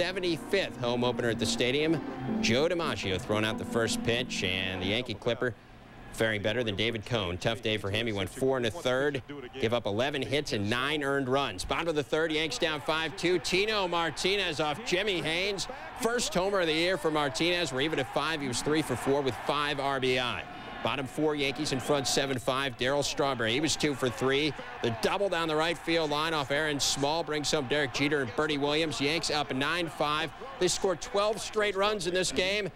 75th home opener at the stadium. Joe DiMaggio throwing out the first pitch, and the Yankee Clipper faring better than David Cone. Tough day for him. He went four and a third, give up 11 hits and nine earned runs. Bottom of the third, Yanks down 5-2. Tino Martinez off Jimmy Haynes. First homer of the year for Martinez. We're even at five. He was three for four with five RBI. Bottom four, Yankees in front 7-5. Darryl Strawberry, he was two for three. The double down the right field line off Aaron Small brings home Derek Jeter and Bernie Williams. Yanks up 9-5. They scored 12 straight runs in this game.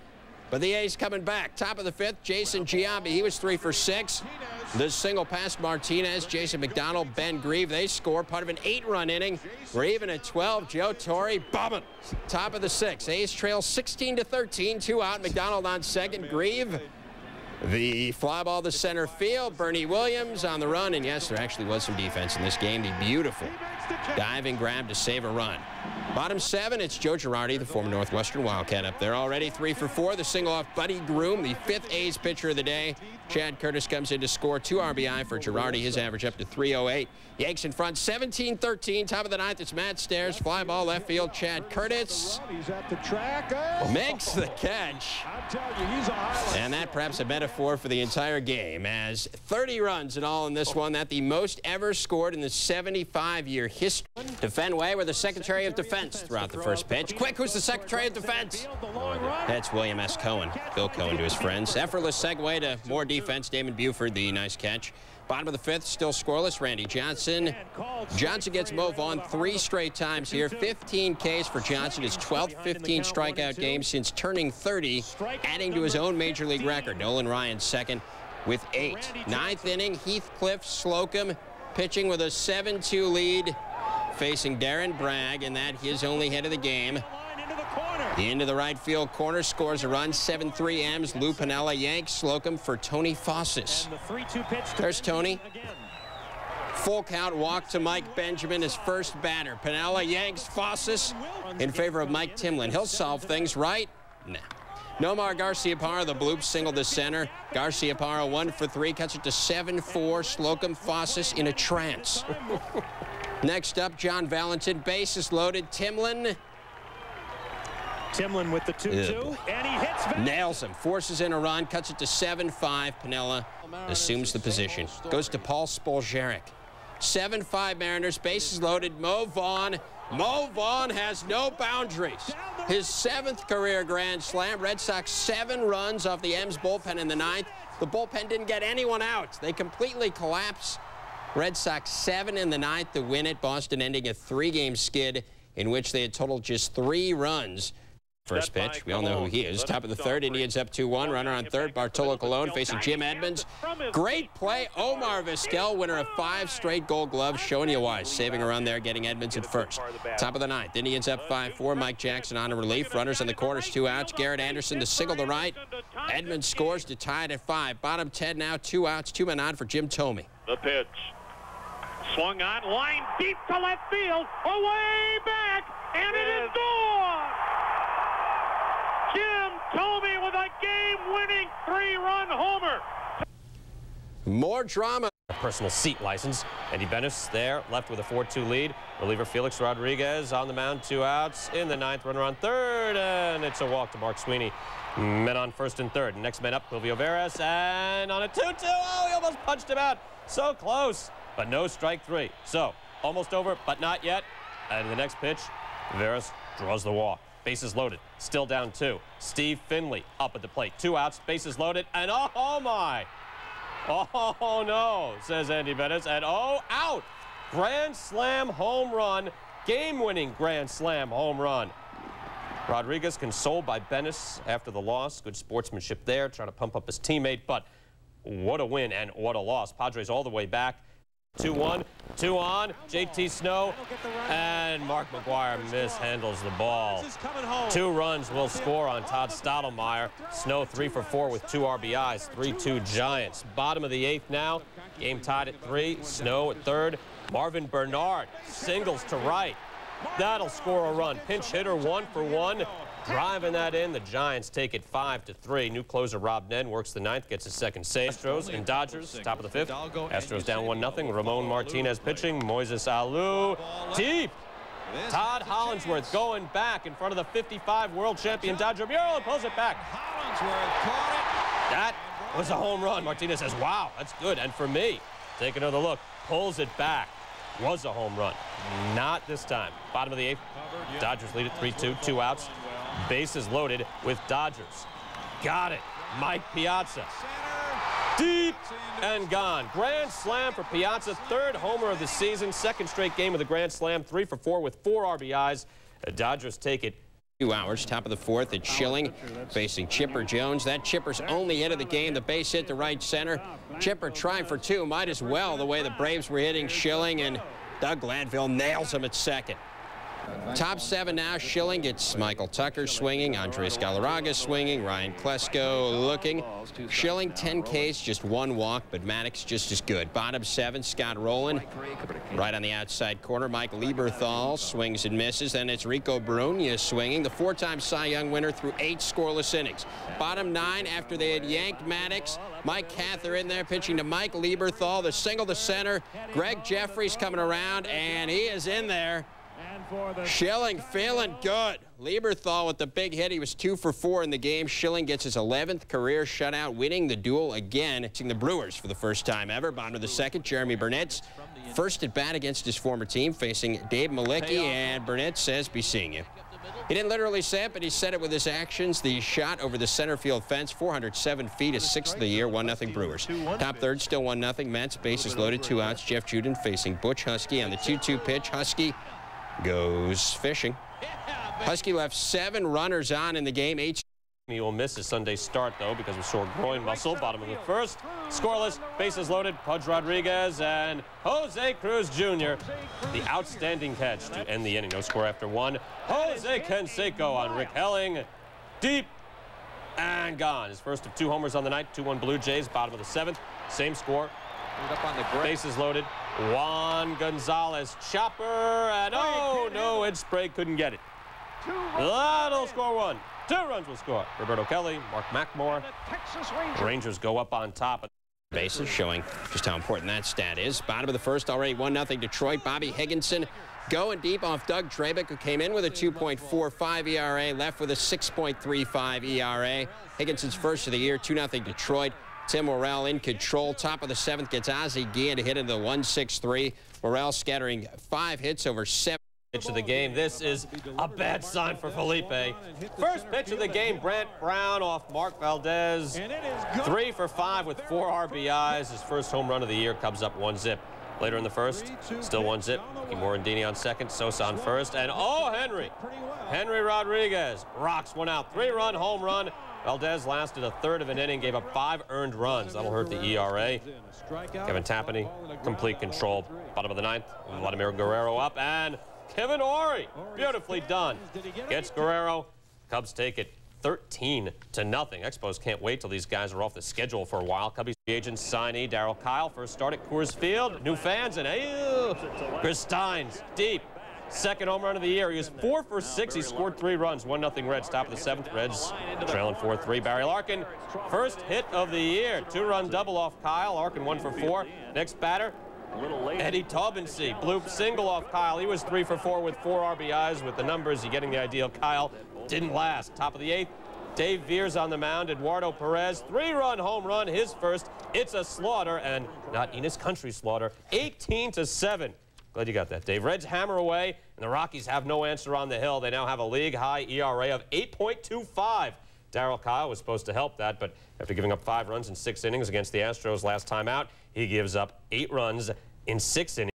But the A's coming back. Top of the fifth, Jason Giambi. He was three for six. The single past Martinez, Jason McDonald, Ben Grieve. They score part of an eight-run inning. We're even at 12. Joe Torre bombing. Top of the six. A's trail 16 to 13. Two out. McDonald on second. Grieve the fly ball to center field. Bernie Williams on the run. And yes, there actually was some defense in this game. The beautiful diving grab to save a run. Bottom seven, it's Joe Girardi, the former Northwestern Wildcat up there already. Three for four. The single off Buddy Groom, the fifth A's pitcher of the day. Chad Curtis comes in to score two RBI for Girardi. His average up to 308. Yanks in front 17-13. Top of the ninth, it's Matt Stairs. Fly ball left field. Chad Curtis makes the catch. And that perhaps a metaphor for the entire game as 30 runs in all in this one. That the most ever scored in the 75-year history. To Fenway where the Secretary of Defense throughout the first pitch. Quick, who's the Secretary of Defense? That's William S. Cohen. Bill Cohen to his friends. Effortless segue to more defense. Damon Buford, the nice catch. Bottom of the fifth, still scoreless. Randy Johnson. Johnson gets Mo Vaughn three straight times here. 15 Ks for Johnson. His 12th 15 strikeout game since turning 30, adding to his own major league record. Nolan Ryan second with eight. Ninth inning, Heathcliff Slocumb pitching with a 7-2 lead facing Darren Bragg, and that his only hit of the game. Into the right field corner, scores a run, 7-3 M's, Lou Piniella Yanks, Slocumb for Tony Fossas. There's Tony. Full count walk to Mike Benjamin, his first batter. Piniella Yanks, Fossas in favor of Mike Timlin. He'll solve things right. Nah. Nomar Garciaparra, the bloop single to center. Garciaparra one for three, cuts it to 7-4. Slocumb Fossas in a trance. Next up, John Valentin, bases loaded. Timlin Timlin with the 2-2, and he hits. Nails him, forces in a run, cuts it to 7-5. Piniella assumes the position. Goes to Paul Spoljaric. 7-5 Mariners, bases loaded. Mo Vaughn. Mo Vaughn has no boundaries. His seventh career grand slam. Red Sox seven runs off the M's bullpen in the ninth. The bullpen didn't get anyone out. They completely collapsed. Red Sox seven in the ninth to win it. Boston ending a three-game skid in which they had totaled just three runs First pitch, we all know who he is. Top of the third, Indians up 2-1. Runner on third, Bartolo Colon facing Jim Edmonds. Great play, Omar Vizquel, winner of five straight gold gloves, showing you why. Saving a run there, getting Edmonds at first. Top of the ninth, Indians up 5-4. Mike Jackson on a relief. Runners in the corners, two outs. Garrett Anderson to single the right. Edmonds scores to tie it at five. Bottom 10 now, two outs, two men on for Jim Thome. The pitch. Swung on, line deep to left field, away back, and it is gone! Jim Thome with a game-winning three-run homer. More drama. A personal seat license. Andy Benes there, left with a 4-2 lead. Reliever Felix Rodriguez on the mound, two outs. In the ninth, runner on third, and it's a walk to Mark Sweeney. Men on first and third. Next man up, Julio Veras, and on a 2-2. Oh, he almost punched him out. So close, but no strike three. So, almost over, but not yet. And the next pitch, Veras draws the walk. Bases loaded. Still down two. Steve Finley up at the plate. Two outs. Bases loaded. And oh, oh my. Oh no, says Andy Benes. And oh, out. Grand slam home run. Game-winning grand slam home run. Rodriguez consoled by Benes after the loss. Good sportsmanship there, trying to pump up his teammate. But what a win and what a loss. Padres all the way back. 2-1, two on, JT Snow, and Mark McGwire mishandles the ball. Two runs will score on Todd Stottlemyre. Snow three for four with two RBIs, 3-2 Giants. Bottom of the eighth now, game tied at three, Snow at third. Marvin Bernard singles to right. That'll score a run. Pinch hitter one for one. Driving that in, the Giants take it 5 to three. New closer Rob Nen works the ninth, gets his second save. Astros and Dodgers, top of the fifth. Astros down 1 0. Ramon Martinez pitching. Moises Alou deep. Todd Hollandsworth going back in front of the 55 world champion Dodger mural and pulls it back. That was a home run. Martinez says, wow, that's good. And for me, take another look, pulls it back. Was a home run. Not this time. Bottom of the eighth. Dodgers lead it 3-2, two outs. Bases loaded with Dodgers. Got it. Mike Piazza. Deep and gone. Grand slam for Piazza. Third homer of the season. Second straight game of the grand slam. Three for four with four RBIs. The Dodgers take it Two hours, top of the fourth. It's Schilling facing Chipper Jones. That Chipper's only hit of the game. The base hit to right center. Chipper trying for two. Might as well the way the Braves were hitting Schilling, and Doug Glanville nails him at second. Top seven now. Schilling gets Michael Tucker swinging, Andres Galarraga swinging, Ryan Klesko looking. Schilling 10 Ks, just one walk, but Maddux just as good. Bottom seven, Scott Rolen. Right on the outside corner, Mike Lieberthal swings and misses. Then it's Rico Brogna swinging, the four-time Cy Young winner through eight scoreless innings. Bottom nine, after they had yanked Maddux, Mike Cather in there pitching to Mike Lieberthal, the single to center. Gregg Jefferies coming around, and he is in there. Schilling feeling good. Lieberthal with the big hit. He was two for four in the game. Schilling gets his 11th career shutout, winning the duel again. Seeing the Brewers for the first time ever. Bottom of the second, Jeromy Burnitz's first at bat against his former team, facing Dave Mlicki, and Burnitz says, be seeing you. He didn't literally say it, but he said it with his actions. The shot over the center field fence, 407 feet, is sixth of the year, 1-0 Brewers. Top third, still 1-0. Mets, bases loaded, two outs. Jeff Juden facing Butch Huskey on the 2-2 pitch. Huskey goes fishing. Huskey left seven runners on in the game. Eight He will miss his Sunday start, though, because of sore groin muscle. Bottom of the first. Scoreless, bases loaded. Pudge Rodriguez and Jose Cruz Jr. The outstanding catch to end the inning. No score after one. Jose Canseco on Rick Helling. Deep and gone. His first of two homers on the night. 2-1 Blue Jays. Bottom of the seventh. Same score. up on the break. Bases loaded. Juan Gonzalez chopper and oh no, Ed Sprague couldn't get it. That'll score one. Two runs will score. Roberto Kelly, Mark McLemore. Rangers go up on top. Of the bases, showing just how important that stat is. Bottom of the first, already 1-0 Detroit. Bobby Higginson going deep off Doug Drabek, who came in with a 2.45 ERA, left with a 6.35 ERA. Higginson's first of the year, 2-0 Detroit. Tim Worrell in control. Top of the seventh gets Ozzie Guillen to hit into the 1-6-3. Worrell scattering five hits over seven. Pitch of the game. This is a bad sign for Felipe. First pitch of the game, Brant Brown off Marc Valdes. Three for five with four RBIs. His first home run of the year. comes up one zip. Later in the first, still one zip. Mickey Morandini on second, Sosa on first, and oh, Henry. Henry Rodriguez rocks one out. Three-run home run. Valdes lasted a third of an inning, gave up five earned runs. That'll hurt the ERA. Kevin Tapani, complete control. Bottom of the ninth, Vladimir Guerrero up, and Kevin Orie, beautifully done. Gets Guerrero. Cubs take it 13 to nothing. Expos can't wait till these guys are off the schedule for a while. Cubbies agent signee Darryl Kile first start at Coors Field. New fans and ew. Chris Stynes deep. Second home run of the year. He was four for six. He scored three runs. One nothing Reds. Top of the seventh. Reds trailing 4-3. Barry Larkin, first hit of the year. Two-run double off Kile. Larkin one for four. Next batter, Eddie Taubensee, bloop single off Kile. He was three for four with four RBIs. With the numbers, you're getting the idea. Kile didn't last. Top of the eighth, Dave Veres on the mound. Eduardo Perez, three-run home run, his first. It's a slaughter, and not Enos Country slaughter. 18 to seven. Glad you got that, Dave. Reds hammer away, and the Rockies have no answer on the hill. They now have a league-high ERA of 8.25. Darryl Kile was supposed to help that, but after giving up five runs in six innings against the Astros last time out, he gives up eight runs in six innings.